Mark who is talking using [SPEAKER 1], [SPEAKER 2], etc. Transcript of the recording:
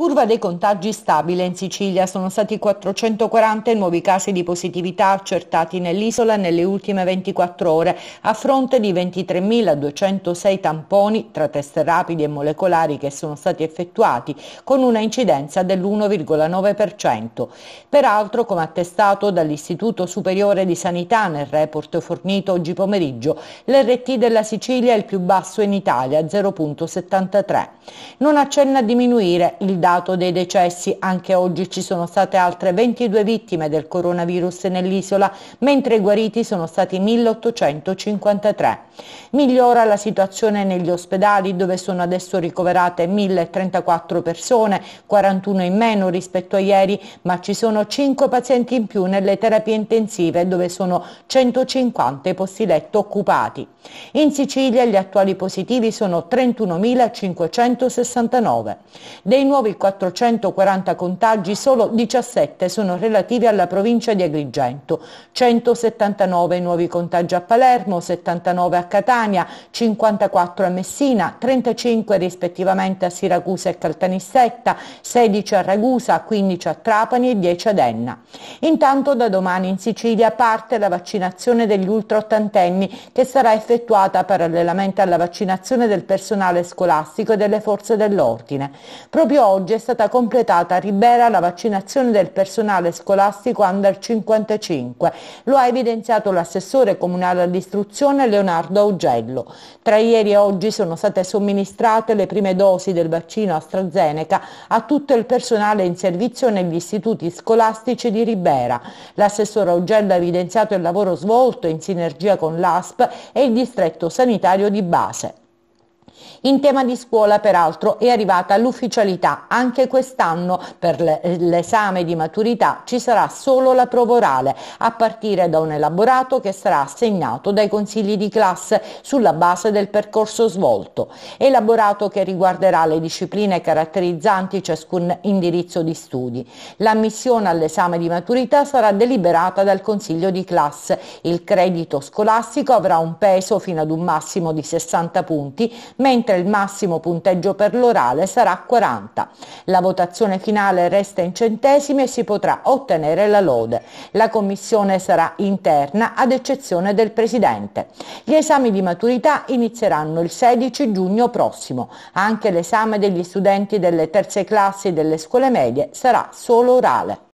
[SPEAKER 1] Curva dei contagi stabile in Sicilia, sono stati 440 i nuovi casi di positività accertati nell'isola nelle ultime 24 ore, a fronte di 23.206 tamponi tra test rapidi e molecolari che sono stati effettuati, con una incidenza dell'1,9%. Peraltro, come attestato dall'Istituto Superiore di Sanità nel report fornito oggi pomeriggio, l'RT della Sicilia è il più basso in Italia, 0,73. Non accenna a diminuire il dato dato dei decessi. Anche oggi ci sono state altre 22 vittime del coronavirus nell'isola, mentre i guariti sono stati 1853. Migliora la situazione negli ospedali dove sono adesso ricoverate 1034 persone, 41 in meno rispetto a ieri, ma ci sono 5 pazienti in più nelle terapie intensive dove sono 150 i posti letto occupati. In Sicilia gli attuali positivi sono 31.569. Dei nuovi 440 contagi, solo 17 sono relativi alla provincia di Agrigento, 179 nuovi contagi a Palermo, 79 a Catania, 54 a Messina, 35 rispettivamente a Siracusa e Caltanissetta, 16 a Ragusa, 15 a Trapani e 10 ad Enna. Intanto da domani in Sicilia parte la vaccinazione degli ultraottantenni che sarà effettuata parallelamente alla vaccinazione del personale scolastico e delle forze dell'ordine. Proprio oggi è stata completata a Ribera la vaccinazione del personale scolastico under 55. Lo ha evidenziato l'assessore comunale all'istruzione Leonardo Augello. Tra ieri e oggi sono state somministrate le prime dosi del vaccino AstraZeneca a tutto il personale in servizio negli istituti scolastici di Ribera. L'assessore Augello ha evidenziato il lavoro svolto in sinergia con l'ASP e il distretto sanitario di base. In tema di scuola, peraltro, è arrivata l'ufficialità. Anche quest'anno per l'esame di maturità ci sarà solo la prova orale, a partire da un elaborato che sarà assegnato dai consigli di classe sulla base del percorso svolto. Elaborato che riguarderà le discipline caratterizzanti ciascun indirizzo di studi. L'ammissione all'esame di maturità sarà deliberata dal consiglio di classe. Il credito scolastico avrà un peso fino ad un massimo di 60 punti, mentre mentre il massimo punteggio per l'orale sarà 40. La votazione finale resta in centesimi e si potrà ottenere la lode. La commissione sarà interna ad eccezione del Presidente. Gli esami di maturità inizieranno il 16 giugno prossimo. Anche l'esame degli studenti delle terze classi delle scuole medie sarà solo orale.